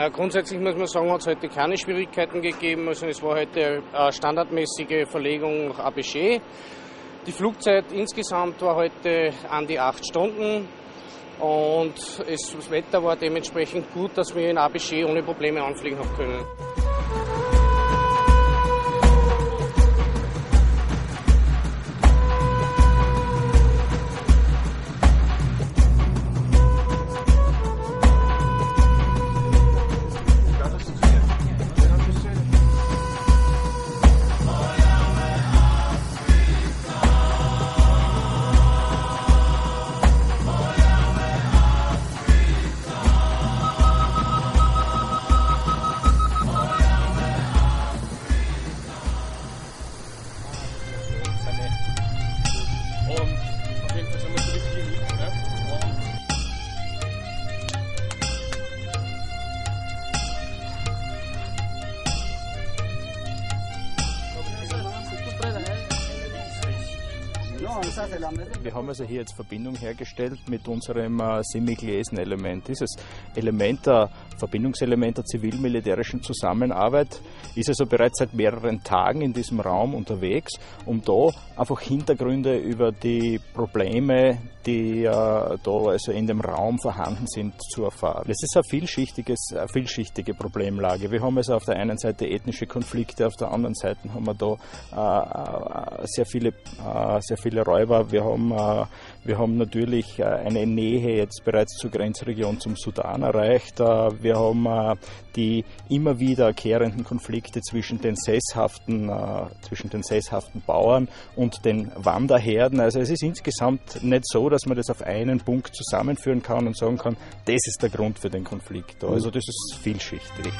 Na, grundsätzlich muss man sagen, hat es heute keine Schwierigkeiten gegeben. Also es war heute eine standardmäßige Verlegung nach Abéché. Die Flugzeit insgesamt war heute an die acht Stunden und das Wetter war dementsprechend gut, dass wir in Abéché ohne Probleme anfliegen haben können. Wir haben also hier jetzt Verbindung hergestellt mit unserem äh, Semigläsen-Element. Dieses Element, der Verbindungselement der zivil-militärischen Zusammenarbeit, ist also bereits seit mehreren Tagen in diesem Raum unterwegs, um da einfach Hintergründe über die Probleme, die da also in dem Raum vorhanden sind, zu erfahren. Es ist eine, vielschichtiges, eine vielschichtige Problemlage. Wir haben also auf der einen Seite ethnische Konflikte, auf der anderen Seite haben wir da äh, äh sehr, viele, äh, sehr viele Räuber. Wir haben, wir haben natürlich eine Nähe jetzt bereits zur Grenzregion zum Sudan erreicht. wir haben die immer wiederkehrenden Konflikte zwischen den sesshaften, zwischen den sesshaften Bauern und den Wanderherden. Also es ist insgesamt nicht so, dass man das auf einen Punkt zusammenführen kann und sagen kann, das ist der Grund für den Konflikt. Also das ist vielschichtig.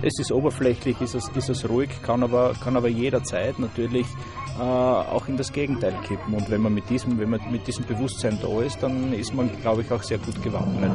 Es ist oberflächlich, ist es, ist es ruhig, kann aber, kann aber jederzeit natürlich äh, auch in das Gegenteil kippen. Und wenn man, mit diesem, wenn man mit diesem Bewusstsein da ist, dann ist man, glaube ich, auch sehr gut gewappnet.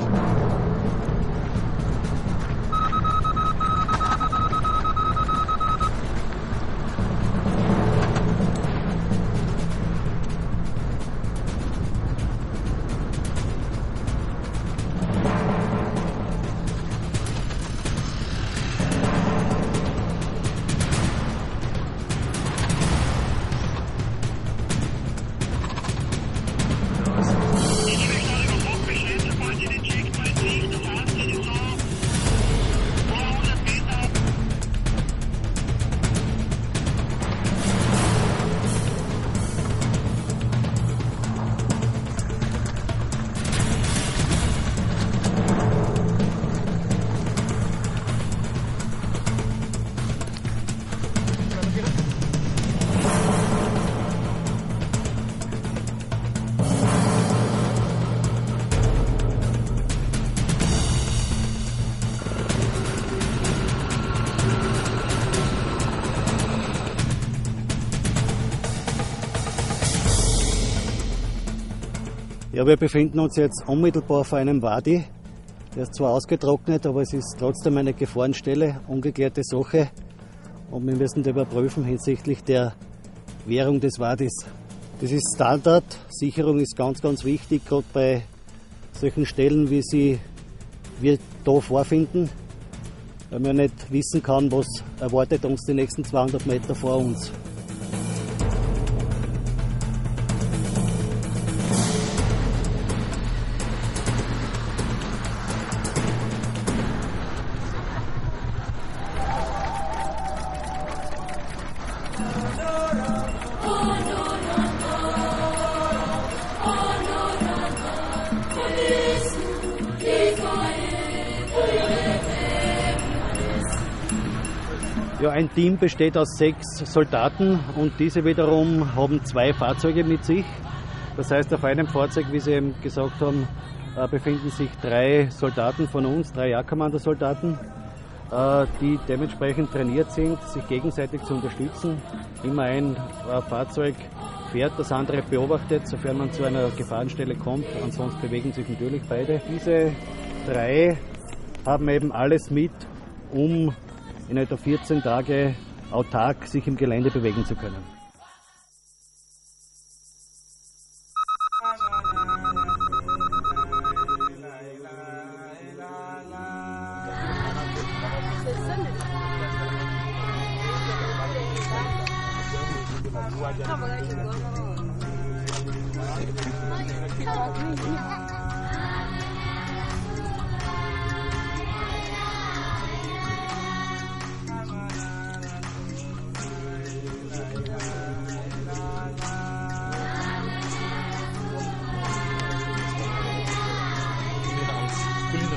Ja, wir befinden uns jetzt unmittelbar vor einem Wadi. Der ist zwar ausgetrocknet, aber es ist trotzdem eine Gefahrenstelle, ungeklärte Sache. Und wir müssen überprüfen hinsichtlich der Währung des Wadis. Das ist Standard. Sicherung ist ganz, ganz wichtig, gerade bei solchen Stellen, wie sie wir da vorfinden, weil man nicht wissen kann, was erwartet uns die nächsten 200 Meter vor uns. Ein Team besteht aus sechs Soldaten und diese wiederum haben zwei Fahrzeuge mit sich. Das heißt, auf einem Fahrzeug, wie Sie eben gesagt haben, äh, befinden sich drei Soldaten von uns, drei Jagdkommandosoldaten, äh, die dementsprechend trainiert sind, sich gegenseitig zu unterstützen. Immer ein äh, Fahrzeug fährt, das andere beobachtet, sofern man zu einer Gefahrenstelle kommt. Ansonsten bewegen sich natürlich beide. Diese drei haben eben alles mit, um in etwa 14 Tage autark sich im Gelände bewegen zu können.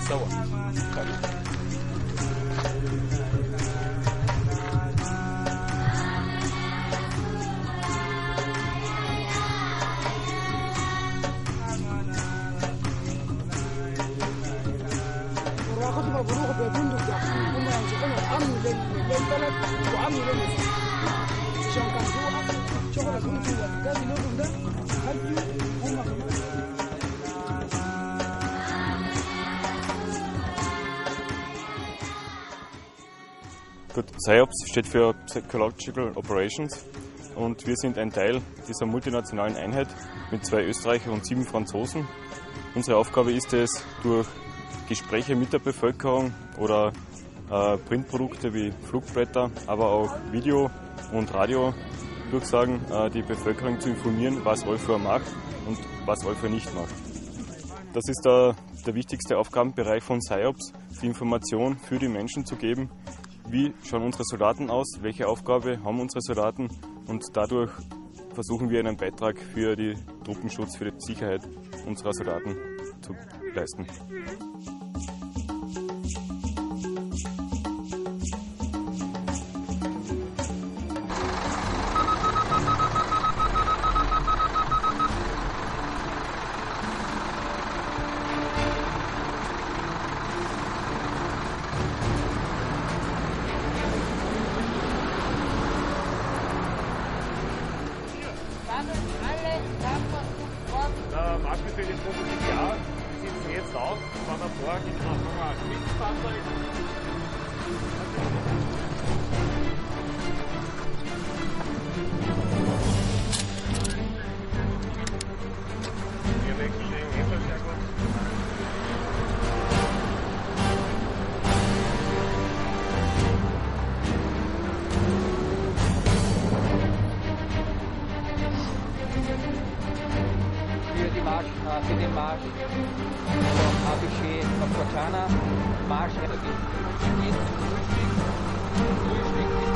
sawa karibu Buruk, buruk, buruk. Gut, PSYOPS steht für Psychological Operations und wir sind ein Teil dieser multinationalen Einheit mit zwei Österreichern und sieben Franzosen. Unsere Aufgabe ist es, durch Gespräche mit der Bevölkerung oder äh, Printprodukte wie Flugblätter, aber auch Video- und Radiodurchsagen äh, die Bevölkerung zu informieren, was Olfor macht und was Olfor nicht macht. Das ist der, der wichtigste Aufgabenbereich von PSYOPS, die Information für die Menschen zu geben, wie schauen unsere Soldaten aus, welche Aufgabe haben unsere Soldaten und dadurch versuchen wir einen Beitrag für den Truppenschutz, für die Sicherheit unserer Soldaten zu leisten. äh, Marktbefehl im Prototyp ja, wir sitzen jetzt auf, waren am Morgen in Anfang an Schwitzfahrzeug. Thank Maarschalk is in